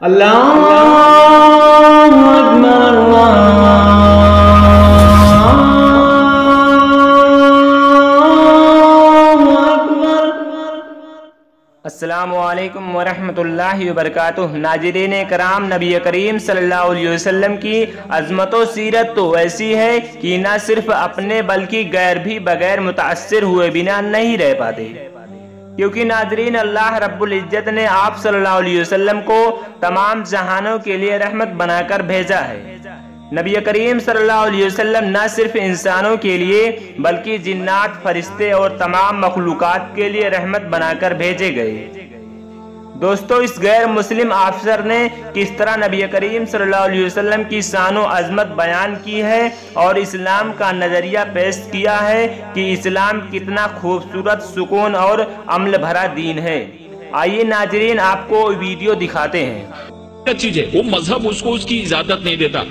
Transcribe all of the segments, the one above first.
اللہ اکبر السلام علیکم ورحمۃ اللہ وبرکاتہ۔ ناظرین کرام، نبی کریم صلی اللہ علیہ وسلم کی عظمت و سیرت تو ایسی ہے کہ نہ صرف اپنے بلکہ غیر بھی بغیر متاثر ہوئے بنا نہیں رہ پاتے۔ کیونکہ ناظرین، اللہ رب العزت نے آپ صلی اللہ علیہ وسلم کو تمام جہانوں کے لیے رحمت بنا کر بھیجا ہے۔ نبی کریم صلی اللہ علیہ وسلم نہ صرف انسانوں کے لیے، بلکہ جنات، فرشتے اور تمام مخلوقات کے لیے رحمت بنا کر بھیجے گئے۔ دوستو، اس غیر مسلم آفسر نے کس طرح نبی کریم صلی اللہ علیہ وسلم کی شان و عظمت بیان کی ہے اور اسلام کا نظریہ پیش کیا ہے کہ اسلام کتنا خوبصورت، سکون اور عمل بھرا دین ہے۔ آئیے ناظرین، آپ کو ویڈیو دکھاتے ہیں۔ چیز ہے۔ وہ مذہب اس کو اس کی اجازت نہیں دیتا۔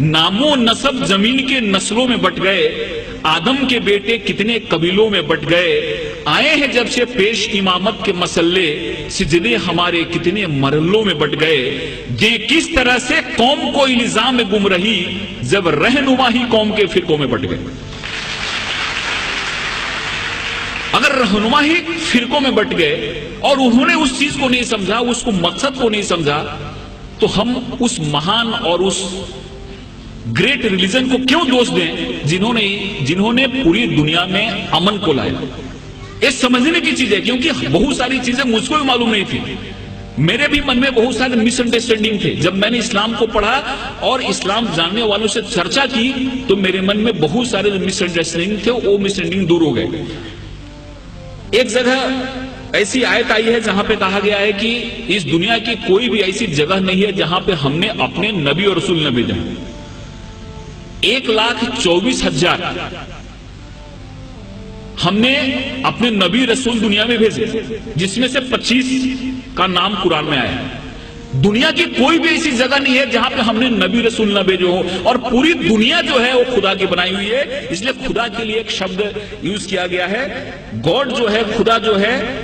نام و نصب زمین کے نسلوں میں بٹ گئے۔ آدم کے بیٹے کتنے قبیلوں میں بٹ گئے۔ آئے ہیں جب سے پیش امامت کے مسئلے سجدے ہمارے کتنے مرلوں میں بٹ گئے۔ یہ کس طرح سے قوم کو الزام میں گم رہی جب رہنما ہی قوم کے فرقوں میں بٹ گئے۔ اگر رہنما ہی فرقوں میں بٹ گئے اور انہوں نے اس چیز کو نہیں سمجھا، اس کو مقصد کو نہیں سمجھا تو ہم اس مہان اور اس گریٹ ریلیجن کو کیوں دوست دیں جنہوں نے جنہوں نے پوری دنیا میں امن کو لایا؟ یہ سمجھنے کی چیز ہے، کیونکہ بہت ساری چیزیں مجھ کو بھی معلوم نہیں تھی میرے بھی من میں بہت سارے مس انڈرسٹینڈنگ تھے۔ جب میں نے اسلام کو پڑھا اور اسلام جاننے والوں سے چرچا کی، تو میرے من میں بہت سارے مس انڈرسٹینڈنگ تھے، وہ مس انڈرسٹینڈنگ دور ہو گئے۔ ایک جگہ ایسی آیت آئی ہے جہاں پہ کہا گیا ہے کہ اس دنیا کی کوئی بھی ایسی جگہ نہیں ہے جہاں پہ ہم نے اپنے نبی اور رسول نہ بھیجا ایک لاکھ چوبیس ہزار۔ ہم نے اپنے نبی رسول دنیا میں بھیجے، جس میں سے پچیس کا نام قرآن میں آیا۔ ہے دنیا کی کوئی بھی ایسی جگہ نہیں ہے جہاں پہ ہم نے نبی رسول نہ بھیجے ہو اور پوری دنیا جو ہے وہ خدا کی بنائی ہوئی ہے۔ اس لیے خدا کے لیے ایک شبد یوز کیا گیا ہے۔ گاڈ جو ہے، خدا جو ہے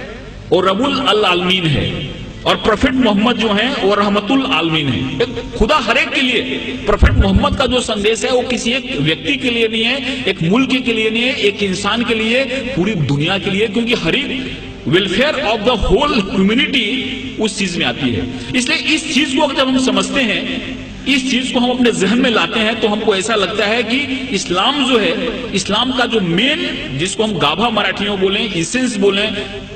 وہ رب العالمین ہے۔ اور پروفیٹ محمد جو ہیں، وہ رحمت العالمین ہے خدا ہر ایک کے لیے، پروفیٹ محمد کا جو سندیش ہے، وہ کسی ایک ویکتی کے لیے نہیں ہے، ایک ملک کے لیے نہیں ہے، ایک انسان کے لیے، پوری دنیا کے لیے، کیونکہ ہر ایک welfare of the whole community اس چیز میں آتی ہے۔ اس لیے اس چیز کو جب ہم سمجھتے ہیں اس چیز کو ہم اپنے ذہن میں لاتے ہیں تو ہم کو ایسا لگتا ہے کہ اسلام جو ہے، اسلام کا جو مین جس کو ہم گابھا مراٹھیوں بولیں ایسنس بولیں،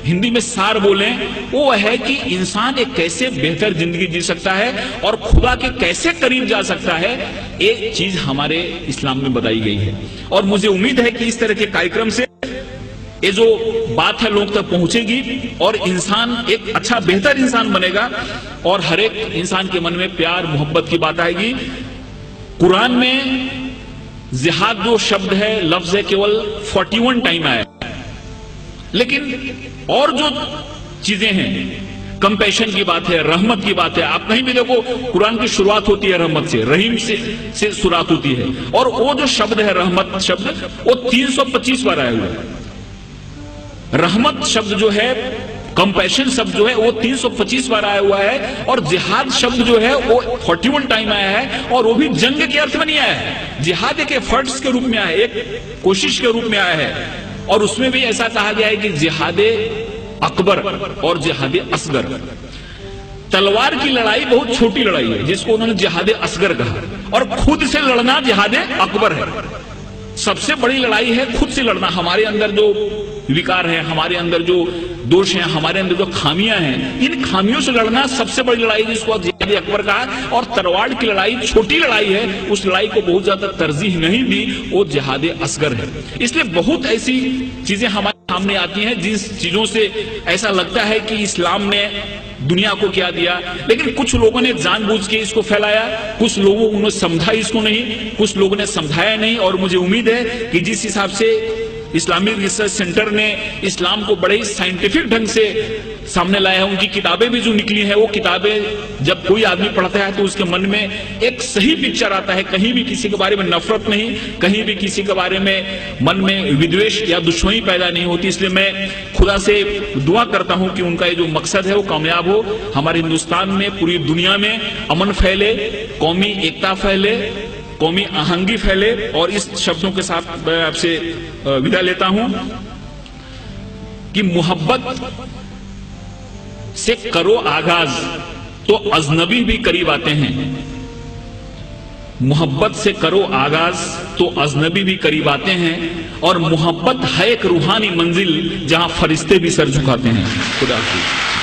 ہندی میں سار بولیں، وہ ہے کہ انسان ایک کیسے بہتر زندگی جی سکتا ہے اور خدا کے کیسے قریب جا سکتا ہے، ایک چیز ہمارے اسلام میں بتائی گئی ہے۔ اور مجھے امید ہے کہ اس طرح کے کارکرم سے یہ جو بات ہے لوگ تک پہنچے گی اور انسان ایک اچھا بہتر انسان بنے گا اور ہر ایک انسان کے من میں پیار، محبت کی بات آئے گی۔ قرآن میں جہاد جو شبد ہے، لفظ ہے، کیول فورٹی ون ٹائم آیا لیکن اور جو چیزیں ہیں، کمپیشن کی بات ہے، رحمت کی بات ہے، آپ کہیں بھی دیکھو، قرآن کی شروعات ہوتی ہے رحمت سے، رحیم سے سے شروعات ہوتی ہے۔ اور وہ جو شبد ہے، رحمت شبد، وہ تین سو پچیس بار آیا ہوا ہے۔ رحمت شبد جو ہے، کمپیشن شبد جو ہے، وہ تین سو پچیس بار آیا ہوا ہے اور جہاد شبد جو ہے، وہ فورٹی ون ٹائم آیا ہے اور وہ بھی جنگ کے ارتھ میں نہیں آیا ہے۔ جہاد ایک ایفرٹس کے روپ میں آیا ہے، ایک کوشش کے روپ میں آیا ہے۔ اور اس میں بھی ایسا کہا گیا ہے کہ جہاد اکبر اور جہاد اصغر۔ تلوار کی لڑائی بہت چھوٹی لڑائی ہے، جس کو انہوں نے جہاد اصغر کہا۔ اور خود سے لڑنا جہاد اکبر ہے۔ سب سے بڑی لڑائی ہے خود سے لڑنا۔ ہمارے اندر جو وکار ہے، ہمارے اندر جو دوش ہیں، ہمارے اندر جو خامیاں ہیں، ان خامیوں سے لڑنا سب سے بڑی لڑائی جس کو جہاد اکبر کہا اور ترواڑ کی لڑائی، چھوٹی لڑائی ہے، اس لڑائی کو بہت زیادہ ترجیح نہیں دی، وہ جہاد اصغر ہے۔ اس لیے بہت ایسی چیزیں ہمارے سامنے آتی ہیں، جس چیزوں سے ایسا لگتا ہے کہ اسلام نے دنیا کو کیا دیا۔ لیکن کچھ لوگوں نے جان بوجھ کے اس کو پھیلایا، کچھ لوگوں نے سمجھا اس کو نہیں، کچھ لوگوں نے سمجھایا نہیں، اور مجھے امید ہے کہ جس حساب سے اسلامی ریسرچ سنٹر نے اسلام کو بڑے ہی سائنٹیفک ڈھنگ سے سامنے لائے ہیں ان کی کتابیں بھی جو نکلی ہیں، وہ کتابیں جب کوئی آدمی پڑھتا ہے تو اس کے من میں ایک صحیح پکچر آتا ہے۔ کہیں بھی کسی کے بارے میں نفرت نہیں، کہیں بھی کسی کے بارے میں من میں ودویش یا دشمنی پیدا نہیں ہوتی۔ اس لیے میں خدا سے دعا کرتا ہوں کہ ان کا یہ جو مقصد ہے وہ کامیاب ہو۔ ہمارے ہندوستان میں، پوری دنیا میں امن پھیلے، قومی ایکتا پھیلے۔ قومی آہنگی پھیلے اور اس شبدوں کے ساتھ میں آپ سے ودا لیتا ہوں کہ محبت سے کرو آغاز تو اجنبی بھی قریب آتے ہیں۔ محبت سے کرو آغاز تو اجنبی بھی قریب آتے ہیں اور محبت ہے ایک روحانی منزل جہاں فرشتے بھی سر جھکاتے ہیں۔ خدا حافظ۔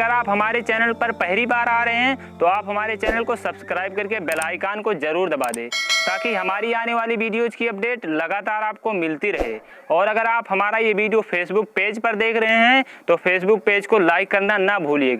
اگر آپ ہمارے چینل پر پہلی بار آ رہے ہیں، تو آپ ہمارے چینل کو سبسکرائب کر کے بیل آئیکن کو ضرور دبا دیں تاکہ ہماری آنے والی ویڈیوز کی اپڈیٹ لگاتار آپ کو ملتی رہے۔ اور اگر آپ ہمارا یہ ویڈیو فیس بک پیج پر دیکھ رہے ہیں، تو فیس بک پیج کو لائک کرنا نہ بھولیے گا۔